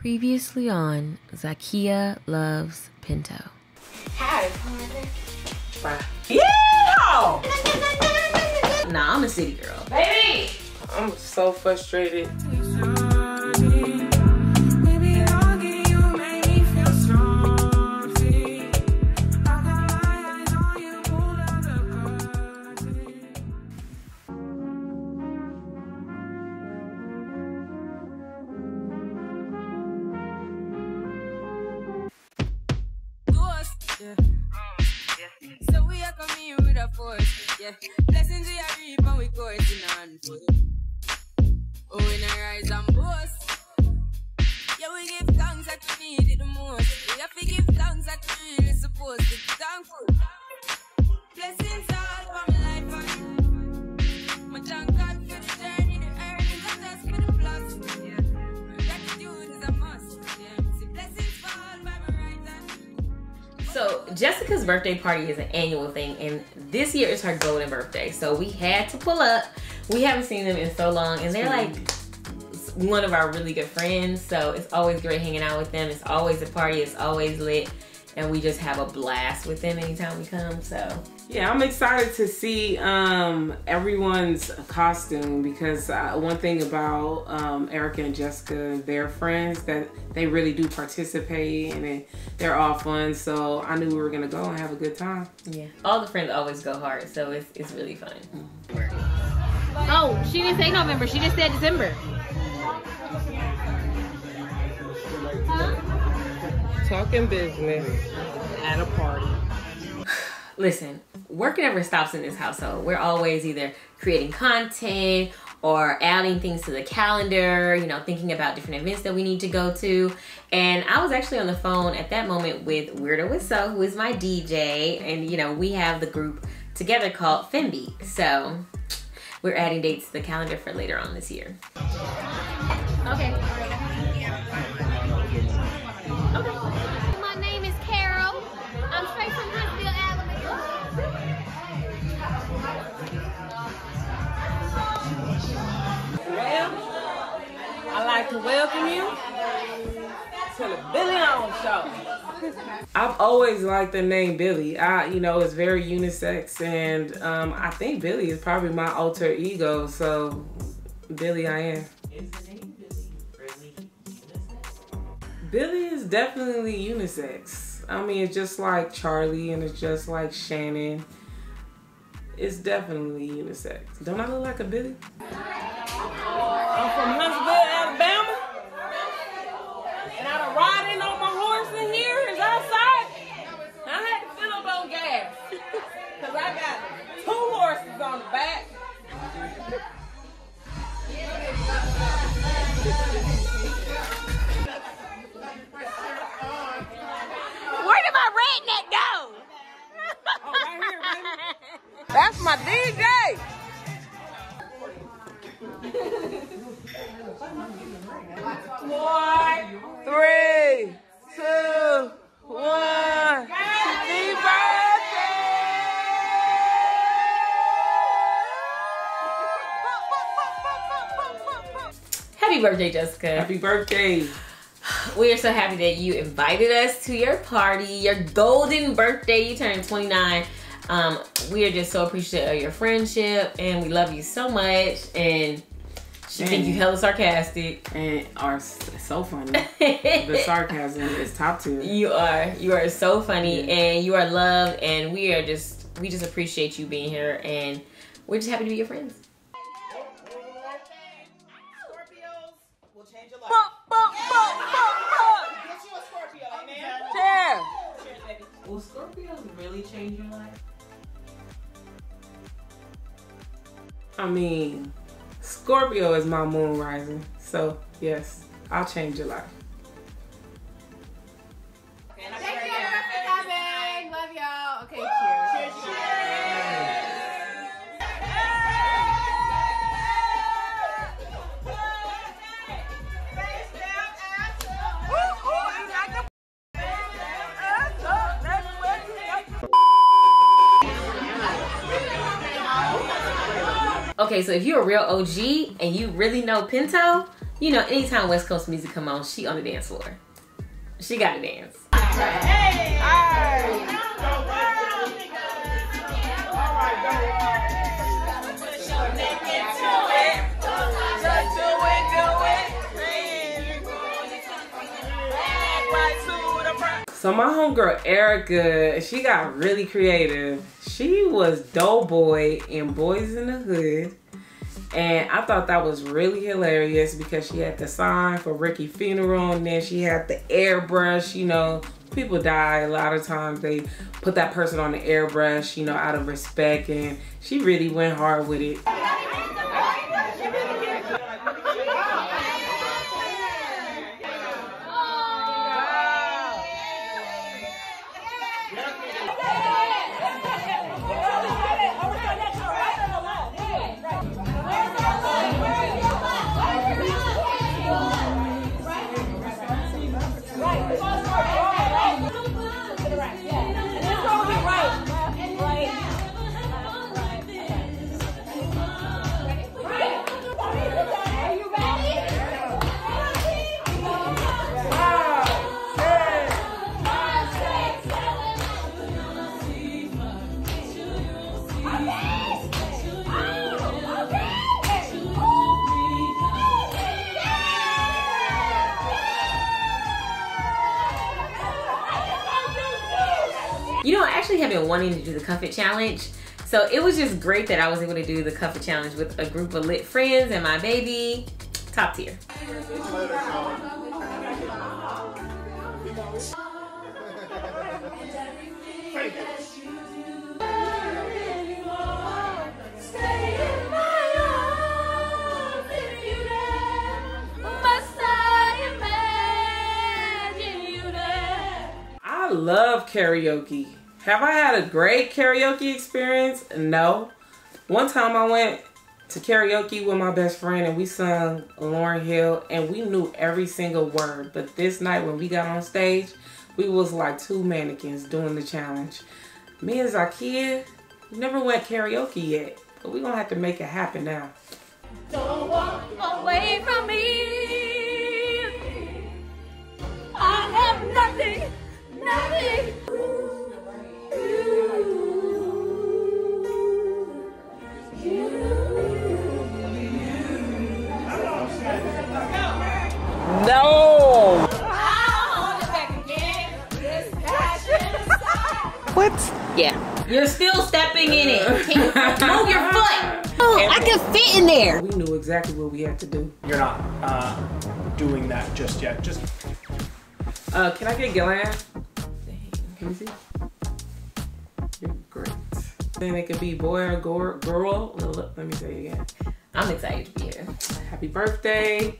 Previously on Zakiya Loves Pinto. Hi. Yeah! Nah, I'm a city girl. Baby! I'm so frustrated. Yeah. So we are coming with a force, yeah. Blessings we are reap and we coursing on. Oh, we not rise and boast. Yeah, we give thanks that we need it So Jessica's birthday party is an annual thing, and this year is her golden birthday. So we had to pull up. We haven't seen them in so long, and they're like one of our really good friends. So it's always great hanging out with them. It's always a party. It's always lit, and we just have a blast with them anytime we come. So Yeah, I'm excited to see um, everyone's costume because uh, one thing about um, Erica and Jessica, they're friends that they really do participate and they, they're all fun. So I knew we were gonna go and have a good time. yeah, all the friends always go hard. So it's it's really fun. Oh, she didn't say November. She just said December. Talking business at a party. listen, work never stops in this household. We're always either creating content or adding things to the calendar, you know, thinking about different events that we need to go to. And I was actually on the phone at that moment with Weirdo with So, who is my DJ, and you know, we have the group together called Fembi. So we're adding dates to the calendar for later on this year. Okay. To welcome you to the Billy On Show. I've always liked the name Billy. I, you know, it's very unisex, and um, I think Billy is probably my alter ego. So, Billy, I am. Billy is definitely unisex. I mean, it's just like Charlie, and it's just like Shannon. It's definitely unisex. Don't I look like a Billy? That's my DJ. One, three, two, one. Happy birthday! Happy birthday, Jessica. Happy birthday. We are so happy that you invited us to your party, your golden birthday. You turned 29. Um, we are just so appreciative of your friendship and we love you so much. And she think you hella sarcastic. And are so funny. The sarcasm is top tier. you are. You are so funny Yeah. and you are loved and we are just we just appreciate you being here and we're just happy to be your friends. Cheers. Will Scorpios really change your life? I mean, Scorpio is my moon rising. So, yes, I'll change your life. Okay, so if you're a real OG and you really know Pinto, you know, anytime West Coast music come on, she on the dance floor. She got to dance. So my homegirl Erica, she got really creative. She was Doughboy in Boys in the Hood. And I thought that was really hilarious because she had the sign for Ricky funeral and then she had the airbrush, you know, people die a lot of times they put that person on the airbrush, you know, out of respect and she really went hard with it. You know, I actually have been wanting to do the Cuff It Challenge. So it was just great that I was able to do the Cuff It Challenge with a group of lit friends and my baby. Top tier. I love karaoke. Have I had a great karaoke experience? No. One time I went to karaoke with my best friend and we sung Lauryn Hill and we knew every single word. But this night when we got on stage, we was like two mannequins doing the challenge. Me and Zakiya never went karaoke yet, but we gonna have to make it happen now. away from me. Yeah. You're still stepping in it. Can you move your foot? Oh, I can fit in there. We knew exactly what we had to do. You're not uh, doing that just yet. Just Uh, can I get Gillian? Can we see? You're great. Then it could be boy or girl. girl. Let me say it again. I'm excited to be here. Happy birthday.